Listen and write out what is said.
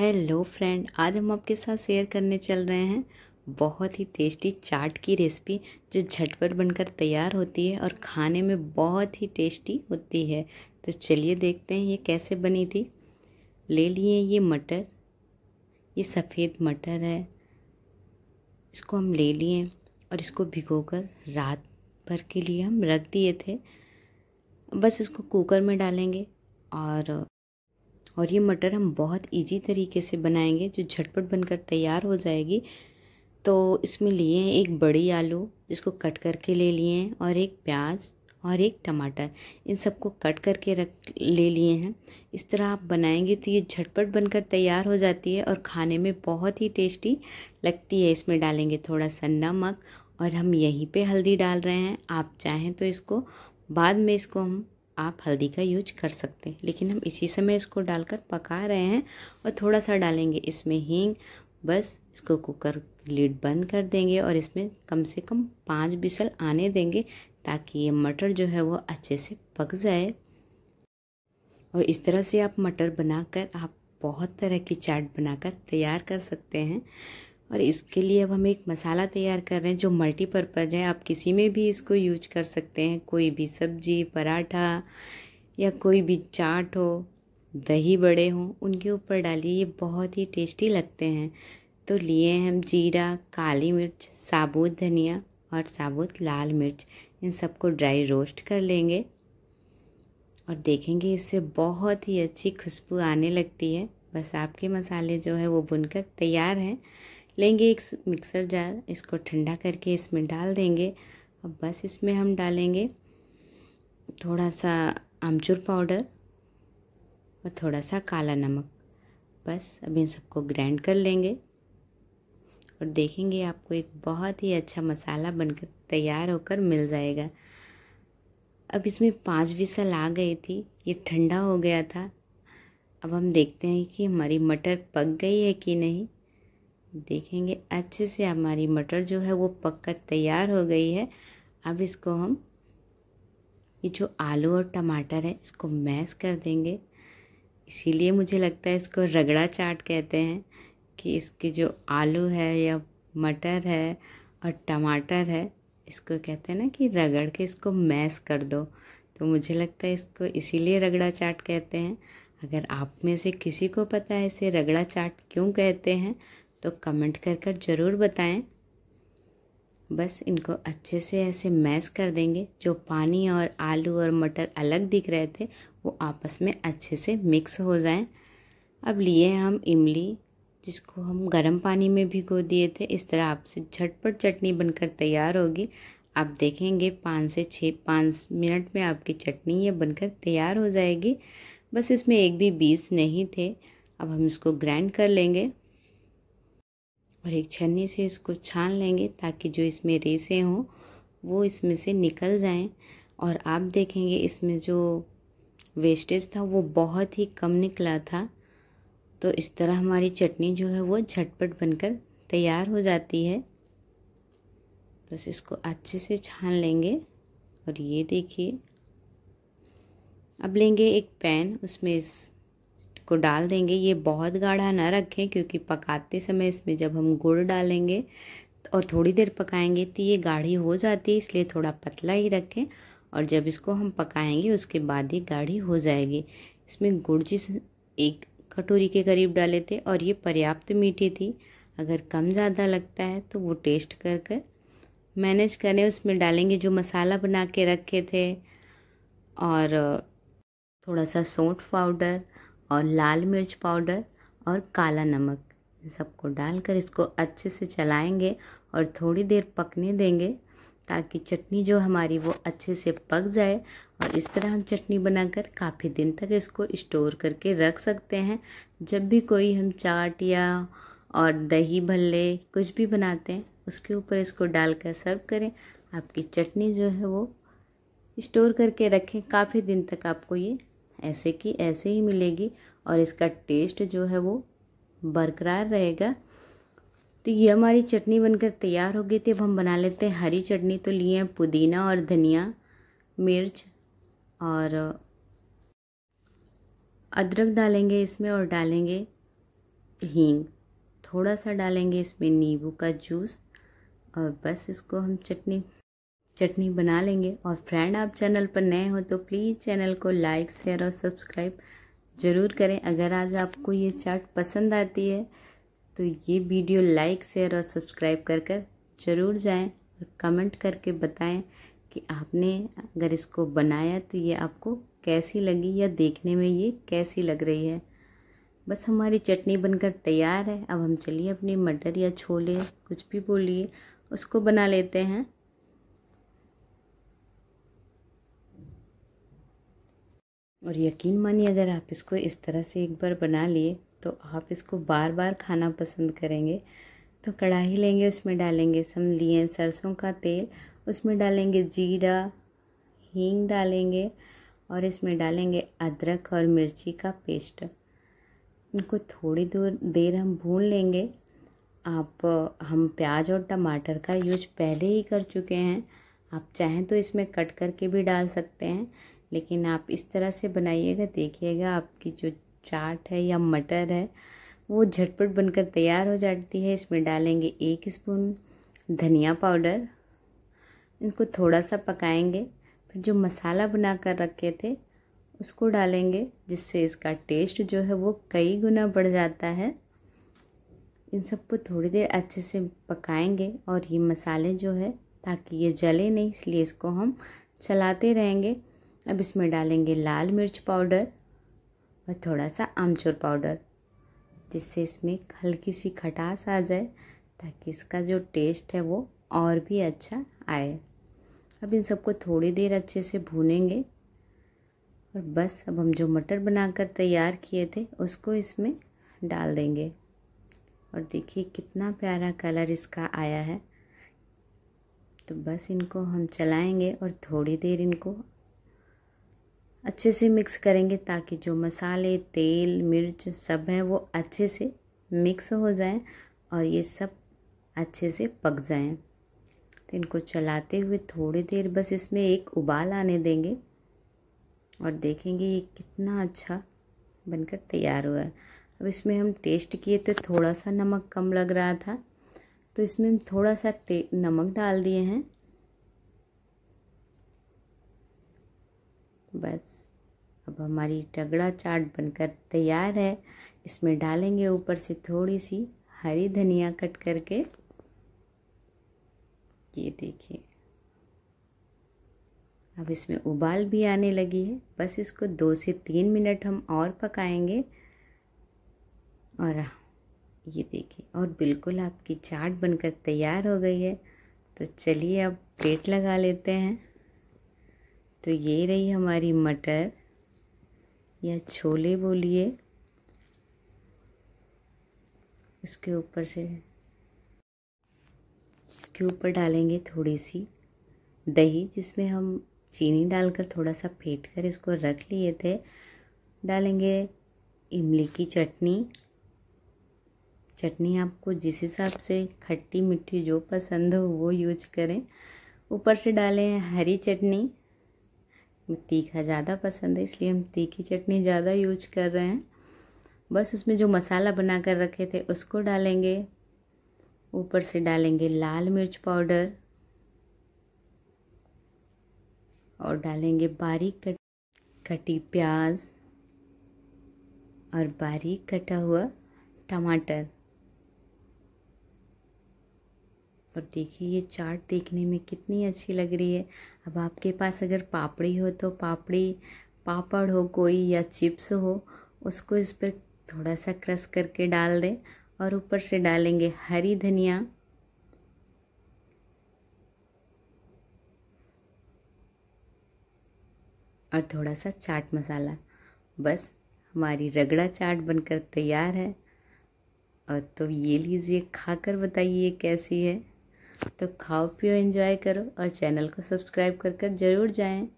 Hello friend, आज हम आपके साथ शेयर करने चल रहे हैं बहुत ही टेस्टी चाट की रेसिपी जो झटपट बनकर तैयार होती है और खाने में बहुत ही टेस्टी होती है। तो चलिए देखते हैं ये कैसे बनी थी। ले लिए ये मटर, ये सफ़ेद मटर है। इसको हम ले लिए और इसको भिगोकर रात भर के लिए हम रख दिए थे। बस इसको कुकर में डालेंगे और और ये मटर हम बहुत इजी तरीके से बनाएँगे, जो झटपट बनकर तैयार हो जाएगी। तो इसमें लिए हैं एक बड़ी आलू, जिसको कट करके ले लिए हैं, और एक प्याज और एक टमाटर। इन सबको कट करके रख, ले लिए हैं। इस तरह आप बनाएँगे तो ये झटपट बनकर तैयार हो जाती है, और खाने में बहुत ही टेस्टी लगती है। इसमें डालेंगे थोड़ा सा नमक, और हम यहीं पे हल्दी डाल रहे हैं। आप चाहें तो इसको, बाद में इसको हम आप हल्दी का यूज़ कर सकते हैं। लेकिन हम इसी समय इसको डालकर पका रहे हैं और थोड़ा सा डालेंगे इसमें हींग। बस इसको कुकर लीड बंद कर देंगे और इसमें कम से कम पाँच बिसल आने देंगे ताकि ये मटर जो है वो अच्छे से पक जाए। और इस तरह से आप मटर बनाकर आप बहुत तरह की चाट बनाकर तैयार कर सकते हैं। और इसके लिए अब हम एक मसाला तैयार कर रहे हैं जो मल्टीपर्पज़ है। आप किसी में भी इसको यूज़ कर सकते हैं। कोई भी सब्ज़ी, पराठा या कोई भी चाट हो, दही बड़े हों, उनके ऊपर डालिए। ये बहुत ही टेस्टी लगते हैं। तो लिए हम जीरा, काली मिर्च, साबुत धनिया और साबुत लाल मिर्च। इन सबको ड्राई रोस्ट कर लेंगे और देखेंगे इससे बहुत ही अच्छी खुशबू आने लगती है। बस आपके मसाले जो है वो बुनकर तैयार हैं। लेंगे एक मिक्सर जार इसको ठंडा करके इसमें डाल देंगे। अब बस इसमें हम डालेंगे थोड़ा सा आमचूर पाउडर और थोड़ा सा काला नमक। बस अब इन सबको ग्राइंड कर लेंगे और देखेंगे आपको एक बहुत ही अच्छा मसाला बनकर तैयार होकर मिल जाएगा। अब इसमें पाँच विसल आ गई थी, ये ठंडा हो गया था। अब हम देखते हैं कि हमारी मटर पक गई है कि नहीं। देखेंगे। अच्छे से हमारी मटर जो है वो पक कर तैयार हो गई है। अब इसको हम, ये जो आलू और टमाटर है, इसको मैश कर देंगे। इसीलिए मुझे लगता है इसको रगड़ा चाट कहते हैं कि इसके जो आलू है या मटर है और टमाटर है, इसको कहते हैं ना कि रगड़ के इसको मैश कर दो। तो मुझे लगता है इसको इसीलिए रगड़ा चाट कहते हैं। अगर आप में से किसी को पता है इसे रगड़ा चाट क्यों कहते हैं तो कमेंट कर कर ज़रूर बताएँ। बस इनको अच्छे से ऐसे मैश कर देंगे। जो पानी और आलू और मटर अलग दिख रहे थे, वो आपस में अच्छे से मिक्स हो जाएँ। अब लिए हम इमली, जिसको हम गर्म पानी में भिगो दिए थे। इस तरह आपसे झटपट चटनी बनकर तैयार होगी। आप देखेंगे पाँच से छः, पाँच मिनट में आपकी चटनी ये बनकर तैयार हो जाएगी। बस इसमें एक भी बीज नहीं थे। अब हम इसको ग्राइंड कर लेंगे। और एक छन्नी से इसको छान लेंगे ताकि जो इसमें रेसे हों, वो इसमें से निकल जाएँ। और आप देखेंगे इसमें जो वेस्टेज था, वो बहुत ही कम निकला था। तो इस तरह हमारी चटनी जो है, वो झटपट बनकर तैयार हो जाती है। बस इसको अच्छे से छान लेंगे और ये देखिए। अब लेंगे एक पैन, उसमें इस को डाल देंगे। ये बहुत गाढ़ा ना रखें, क्योंकि पकाते समय इसमें जब हम गुड़ डालेंगे और थोड़ी देर पकाएँगे तो ये गाढ़ी हो जाती है, इसलिए थोड़ा पतला ही रखें और जब इसको हम पकाएँगे, उसके बाद ये गाढ़ी हो जाएगी। इसमें गुड़ जिस एक कटोरी के करीब डाले थे और ये पर्याप्त मीठी थी। अगर कम ज़्यादा लगता है तो वो टेस्ट कर कर मैनेज करें। उसमें डालेंगे जो मसाला बना के रखे थे और थोड़ा सा सौंठ पाउडर और लाल मिर्च पाउडर और काला नमक। सबको डालकर इसको अच्छे से चलाएँगे और थोड़ी देर पकने देंगे ताकि चटनी जो हमारी वो अच्छे से पक जाए और इस तरह हम चटनी बनाकर काफ़ी दिन तक इसको स्टोर करके रख सकते हैं। जब भी कोई हम चाट या और दही भल्ले कुछ भी बनाते हैं, उसके ऊपर इसको डालकर सर्व करें। आपकी चटनी जो है वो स्टोर करके रखें। काफ़ी दिन तक आपको ये ऐसे की ऐसे ही मिलेगी और इसका टेस्ट जो है वो बरकरार रहेगा। तो ये हमारी चटनी बनकर तैयार हो गई थी। अब हम बना लेते हैं हरी चटनी। तो लिए हैं पुदीना और धनिया, मिर्च और अदरक डालेंगे इसमें और डालेंगे हींग। थोड़ा सा डालेंगे इसमें नींबू का जूस और बस इसको हम चटनी चटनी बना लेंगे। और फ्रेंड, आप चैनल पर नए हो तो प्लीज़ चैनल को लाइक, शेयर और सब्सक्राइब ज़रूर करें। अगर आज आपको ये चाट पसंद आती है तो ये वीडियो लाइक, शेयर और सब्सक्राइब कर कर ज़रूर जाएँ और कमेंट करके बताएँ कि आपने अगर इसको बनाया तो ये आपको कैसी लगी या देखने में ये कैसी लग रही है। बस हमारी चटनी बनकर तैयार है। अब हम चलिए अपनी मटर या छोले, कुछ भी बोलिए, उसको बना लेते हैं। और यकीन मानिए, अगर आप इसको इस तरह से एक बार बना लिए तो आप इसको बार बार खाना पसंद करेंगे। तो कढ़ाई लेंगे, उसमें डालेंगे सम लिए सरसों का तेल, उसमें डालेंगे जीरा, हींग डालेंगे और इसमें डालेंगे अदरक और मिर्ची का पेस्ट। इनको थोड़ी दूर, देर हम भून लेंगे। आप, हम प्याज और टमाटर का यूज़ पहले ही कर चुके हैं। आप चाहें तो इसमें कट करके भी डाल सकते हैं। लेकिन आप इस तरह से बनाइएगा, देखिएगा आपकी जो चाट है या मटर है, वो झटपट बनकर तैयार हो जाती है। इसमें डालेंगे एक स्पून धनिया पाउडर। इसको थोड़ा सा पकाएँगे। फिर जो मसाला बना कर रखे थे, उसको डालेंगे, जिससे इसका टेस्ट जो है वो कई गुना बढ़ जाता है। इन सबको थोड़ी देर अच्छे से पकाएँगे और ये मसाले जो है, ताकि ये जले नहीं, इसलिए इसको हम चलाते रहेंगे। अब इसमें डालेंगे लाल मिर्च पाउडर और थोड़ा सा आमचूर पाउडर, जिससे इसमें हल्की सी खटास आ जाए, ताकि इसका जो टेस्ट है वो और भी अच्छा आए। अब इन सबको थोड़ी देर अच्छे से भूनेंगे और बस अब हम जो मटर बनाकर तैयार किए थे, उसको इसमें डाल देंगे। और देखिए कितना प्यारा कलर इसका आया है। तो बस इनको हम चलाएँगे और थोड़ी देर इनको अच्छे से मिक्स करेंगे ताकि जो मसाले, तेल, मिर्च सब हैं वो अच्छे से मिक्स हो जाएँ और ये सब अच्छे से पक जाएँ। तो इनको चलाते हुए थोड़ी देर बस इसमें एक उबाल आने देंगे और देखेंगे ये कितना अच्छा बनकर तैयार हुआ है। अब इसमें हम टेस्ट किए तो थोड़ा सा नमक कम लग रहा था तो इसमें हम थोड़ा सा नमक डाल दिए हैं। बस। अब हमारी टगड़ा चाट बनकर तैयार है। इसमें डालेंगे ऊपर से थोड़ी सी हरी धनिया कट करके। ये देखिए। अब इसमें उबाल भी आने लगी है। बस इसको दो से तीन मिनट हम और पकाएँगे। और ये देखिए, और बिल्कुल आपकी चाट बनकर तैयार हो गई है। तो चलिए अब पेट लगा लेते हैं। तो ये रही हमारी मटर। या छोले बोलिए। उसके ऊपर से इसके ऊपर डालेंगे थोड़ी सी दही, जिसमें हम चीनी डालकर थोड़ा सा फेंट कर इसको रख लिए थे। डालेंगे इमली की चटनी। चटनी आपको जिस हिसाब से खट्टी मिट्टी जो पसंद हो वो यूज़ करें। ऊपर से डालें हरी चटनी। तीखा ज़्यादा पसंद है, इसलिए हम तीखी चटनी ज़्यादा यूज़ कर रहे हैं। बस उसमें जो मसाला बना कर रखे थे, उसको डालेंगे। ऊपर से डालेंगे लाल मिर्च पाउडर। और डालेंगे बारीक कट, कटी प्याज। और बारीक कटा हुआ टमाटर। और देखिए ये चाट देखने में कितनी अच्छी लग रही है। अब आपके पास अगर पापड़ी हो तो पापड़ी, पापड़ हो कोई या चिप्स हो, उसको इस पर थोड़ा सा क्रश करके डाल दें और ऊपर से डालेंगे हरी धनिया। और थोड़ा सा चाट मसाला। बस, हमारी रगड़ा चाट बनकर तैयार है। और तो ये लीजिए, खाकर बताइए कैसी है। तो खाओ पियो एंजॉय करो और चैनल को सब्सक्राइब कर कर ज़रूर जाएँ।